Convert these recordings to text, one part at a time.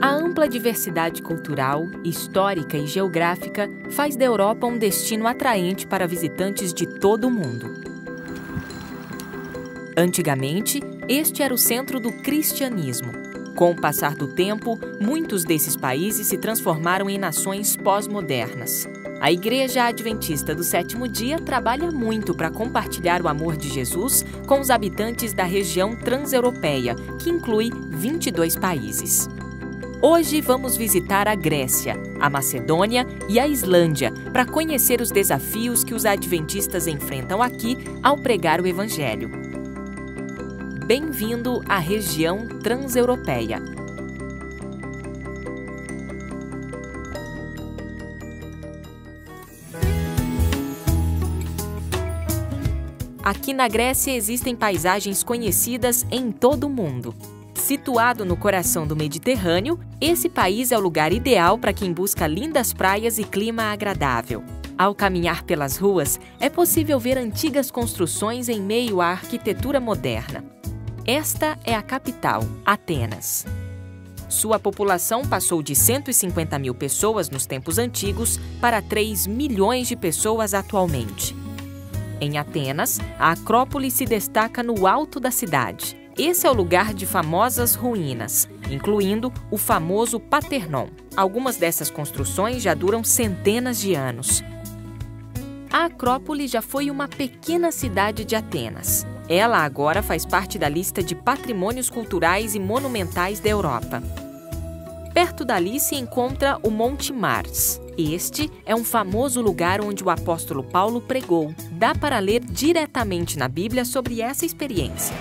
A ampla diversidade cultural, histórica e geográfica faz da Europa um destino atraente para visitantes de todo o mundo. Antigamente, este era o centro do cristianismo. Com o passar do tempo, muitos desses países se transformaram em nações pós-modernas. A Igreja Adventista do Sétimo Dia trabalha muito para compartilhar o amor de Jesus com os habitantes da região transeuropeia, que inclui 22 países. Hoje vamos visitar a Grécia, a Macedônia e a Islândia para conhecer os desafios que os adventistas enfrentam aqui ao pregar o Evangelho. Bem-vindo à região transeuropeia. Aqui na Grécia existem paisagens conhecidas em todo o mundo. Situado no coração do Mediterrâneo, esse país é o lugar ideal para quem busca lindas praias e clima agradável. Ao caminhar pelas ruas, é possível ver antigas construções em meio à arquitetura moderna. Esta é a capital, Atenas. Sua população passou de 150 mil pessoas nos tempos antigos para 3 milhões de pessoas atualmente. Em Atenas, a Acrópole se destaca no alto da cidade. Esse é o lugar de famosas ruínas, incluindo o famoso Paternon. Algumas dessas construções já duram centenas de anos. A Acrópole já foi uma pequena cidade de Atenas. Ela agora faz parte da lista de patrimônios culturais e monumentais da Europa. Perto dali se encontra o Monte Mars. Este é um famoso lugar onde o apóstolo Paulo pregou. Dá para ler diretamente na Bíblia sobre essa experiência.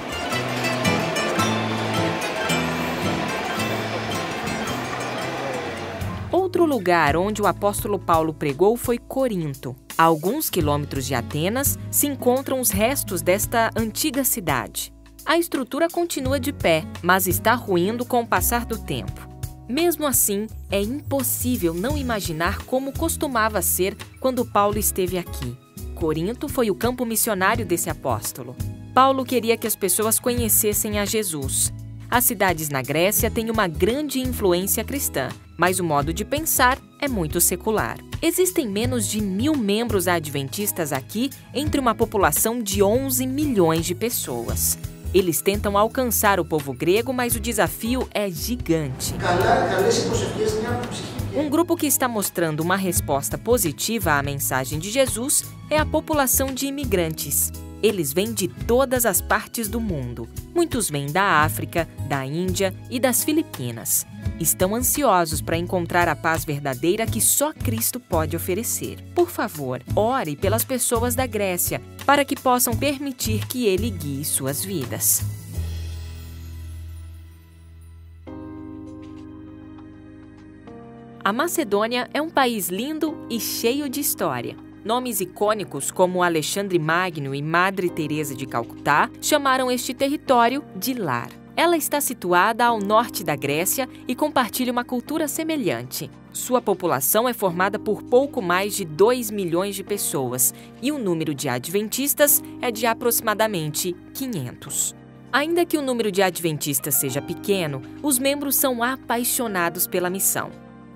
Outro lugar onde o apóstolo Paulo pregou foi Corinto. A alguns quilômetros de Atenas se encontram os restos desta antiga cidade. A estrutura continua de pé, mas está ruindo com o passar do tempo. Mesmo assim, é impossível não imaginar como costumava ser quando Paulo esteve aqui. Corinto foi o campo missionário desse apóstolo. Paulo queria que as pessoas conhecessem a Jesus. As cidades na Grécia têm uma grande influência cristã, mas o modo de pensar é muito secular. Existem menos de mil membros adventistas aqui entre uma população de 11 milhões de pessoas. Eles tentam alcançar o povo grego, mas o desafio é gigante. Um grupo que está mostrando uma resposta positiva à mensagem de Jesus é a população de imigrantes. Eles vêm de todas as partes do mundo. Muitos vêm da África, da Índia e das Filipinas. Estão ansiosos para encontrar a paz verdadeira que só Cristo pode oferecer. Por favor, ore pelas pessoas da Grécia para que possam permitir que Ele guie suas vidas. A Macedônia é um país lindo e cheio de história. Nomes icônicos como Alexandre Magno e Madre Teresa de Calcutá chamaram este território de lar. Ela está situada ao norte da Grécia e compartilha uma cultura semelhante. Sua população é formada por pouco mais de 2 milhões de pessoas e o número de adventistas é de aproximadamente 500. Ainda que o número de adventistas seja pequeno, os membros são apaixonados pela missão.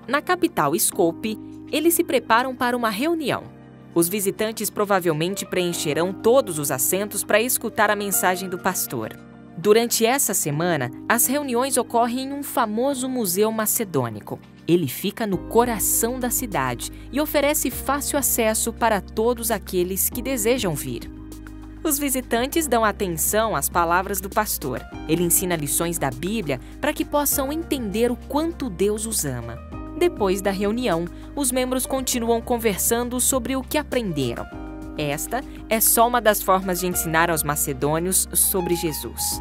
Na capital Skopje, eles se preparam para uma reunião. Os visitantes provavelmente preencherão todos os assentos para escutar a mensagem do pastor. Durante essa semana, as reuniões ocorrem em um famoso museu macedônico. Ele fica no coração da cidade e oferece fácil acesso para todos aqueles que desejam vir. Os visitantes dão atenção às palavras do pastor. Ele ensina lições da Bíblia para que possam entender o quanto Deus os ama. Depois da reunião, os membros continuam conversando sobre o que aprenderam. Esta é só uma das formas de ensinar aos macedônios sobre Jesus.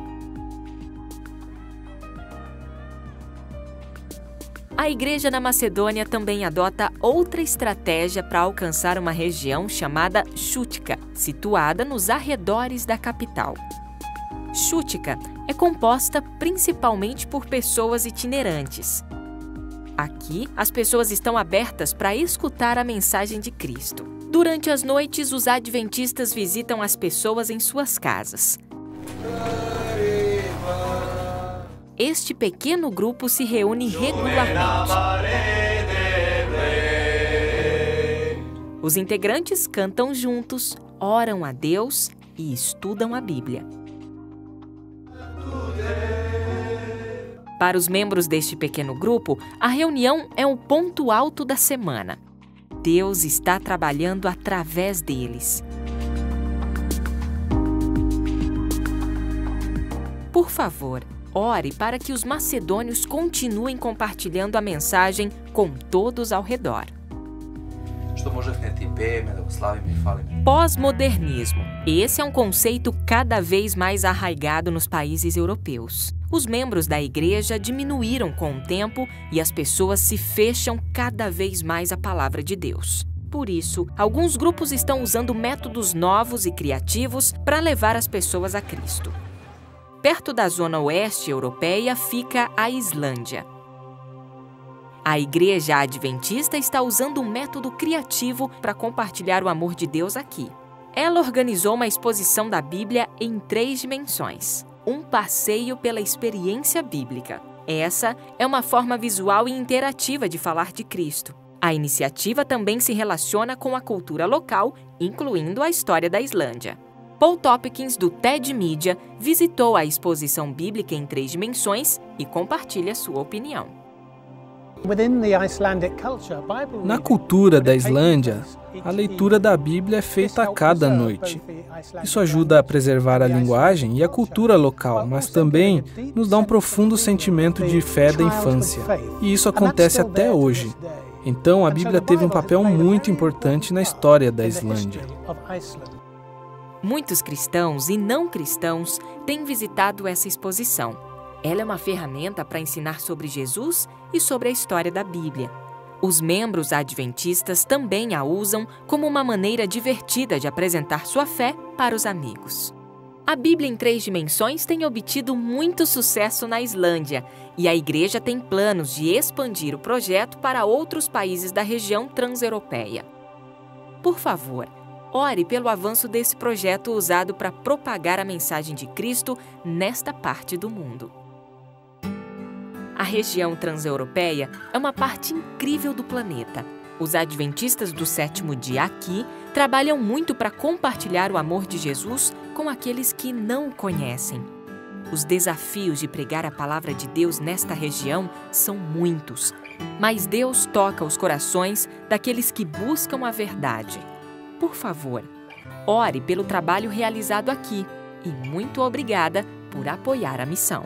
A igreja na Macedônia também adota outra estratégia para alcançar uma região chamada Chútica, situada nos arredores da capital. Chútica é composta principalmente por pessoas itinerantes. Aqui, as pessoas estão abertas para escutar a mensagem de Cristo. Durante as noites, os adventistas visitam as pessoas em suas casas. Este pequeno grupo se reúne regularmente. Os integrantes cantam juntos, oram a Deus e estudam a Bíblia. Para os membros deste pequeno grupo, a reunião é o ponto alto da semana. Deus está trabalhando através deles. Por favor, ore para que os macedônios continuem compartilhando a mensagem com todos ao redor. Pós-modernismo. Esse é um conceito cada vez mais arraigado nos países europeus. Os membros da igreja diminuíram com o tempo e as pessoas se fecham cada vez mais à palavra de Deus. Por isso, alguns grupos estão usando métodos novos e criativos para levar as pessoas a Cristo. Perto da zona oeste europeia fica a Islândia. A Igreja Adventista está usando um método criativo para compartilhar o amor de Deus aqui. Ela organizou uma exposição da Bíblia em três dimensões: um passeio pela experiência bíblica. Essa é uma forma visual e interativa de falar de Cristo. A iniciativa também se relaciona com a cultura local, incluindo a história da Islândia. Paul Topkins, do TED Media, visitou a exposição bíblica em três dimensões e compartilha sua opinião. Na cultura da Islândia, a leitura da Bíblia é feita a cada noite. Isso ajuda a preservar a linguagem e a cultura local, mas também nos dá um profundo sentimento de fé da infância. E isso acontece até hoje. Então, a Bíblia teve um papel muito importante na história da Islândia. Muitos cristãos e não cristãos têm visitado essa exposição. Ela é uma ferramenta para ensinar sobre Jesus e sobre a história da Bíblia. Os membros adventistas também a usam como uma maneira divertida de apresentar sua fé para os amigos. A Bíblia em três dimensões tem obtido muito sucesso na Islândia e a igreja tem planos de expandir o projeto para outros países da região transeuropeia. Por favor, ore pelo avanço desse projeto usado para propagar a mensagem de Cristo nesta parte do mundo. A região transeuropeia é uma parte incrível do planeta. Os adventistas do sétimo dia aqui trabalham muito para compartilhar o amor de Jesus com aqueles que não o conhecem. Os desafios de pregar a palavra de Deus nesta região são muitos, mas Deus toca os corações daqueles que buscam a verdade. Por favor, ore pelo trabalho realizado aqui e muito obrigada por apoiar a missão.